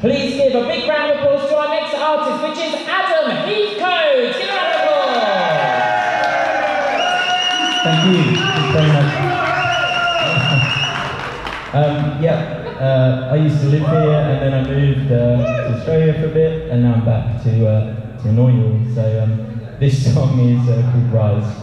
Please give a big round of applause to our next artist, which is Adam Heathcote. Give a round of applause. Thank you. Thank you very much. um, yeah, uh, I used to live here and then I moved uh, to Australia for a bit and now I'm back to, uh, to annoy you all. So um, this song is uh, called Rise.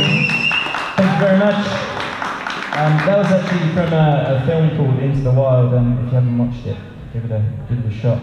Thank you very much. Um, that was actually from a, a film called Into the Wild, and if you haven't watched it, give it a give it a shot.